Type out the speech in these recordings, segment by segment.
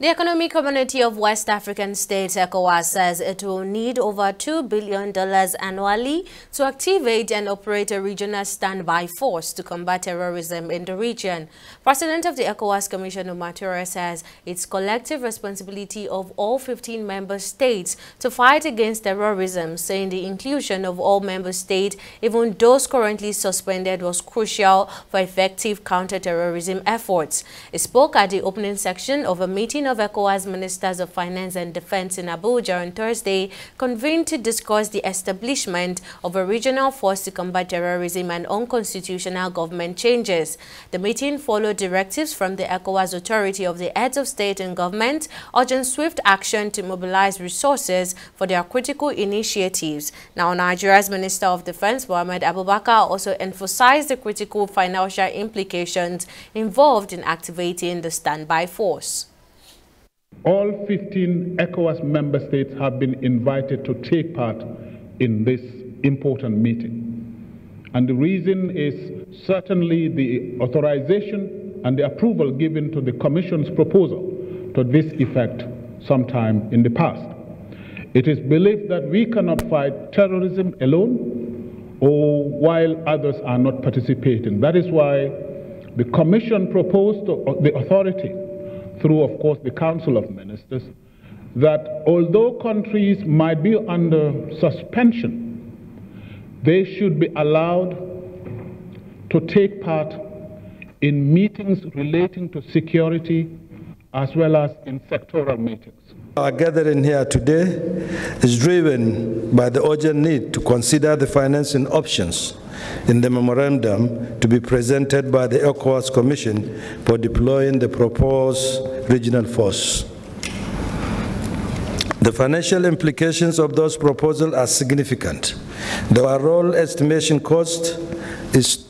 The Economic Community of West African States, ECOWAS, says it will need over $2 billion annually to activate and operate a regional standby force to combat terrorism in the region. President of the ECOWAS Commission, Omar Touray, says it's collective responsibility of all 15 member states to fight against terrorism, saying the inclusion of all member states, even those currently suspended, was crucial for effective counter-terrorism efforts. He spoke at the opening section of a meeting of ECOWAS Ministers of Finance and Defense in Abuja on Thursday convened to discuss the establishment of a regional force to combat terrorism and unconstitutional government changes. The meeting followed directives from the ECOWAS Authority of the Heads of State and Government urging swift action to mobilize resources for their critical initiatives. Now, Nigeria's Minister of Defense, Mohamed Abubakar, also emphasized the critical financial implications involved in activating the standby force. All 15 ECOWAS member states have been invited to take part in this important meeting. And the reason is certainly the authorization and the approval given to the Commission's proposal to this effect sometime in the past. It is believed that we cannot fight terrorism alone or while others are not participating. That is why the Commission proposed to the authority through, of course, the Council of Ministers, that although countries might be under suspension, they should be allowed to take part in meetings relating to security as well as in sectoral meetings. Our gathering here today is driven by the urgent need to consider the financing options in the memorandum to be presented by the ECOWAS Commission for deploying the proposed regional force. The financial implications of those proposals are significant. The overall estimation cost is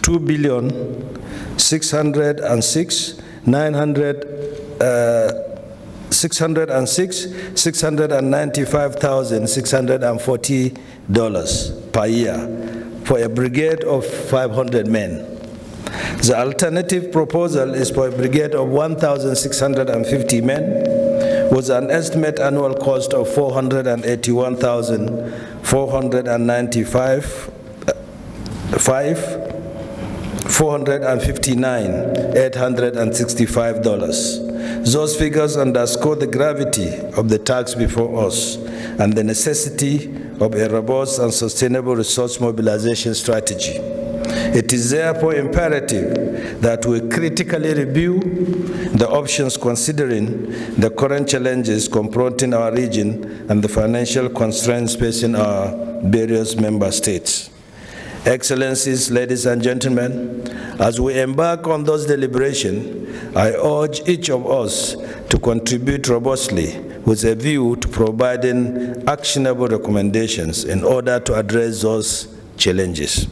2 billion 606 900 uh, 606 695,640 dollars per year for a brigade of 500 men. The alternative proposal is for a brigade of 1,650 men with an estimate annual cost of 481,495 5 459 865 dollars those figures underscore the gravity of the task before us and the necessity of a robust and sustainable resource mobilization strategy. It is therefore imperative that we critically review the options considering the current challenges confronting our region and the financial constraints facing our various member states. Excellencies, ladies and gentlemen, as we embark on those deliberations, I urge each of us to contribute robustly with a view to providing actionable recommendations in order to address those challenges.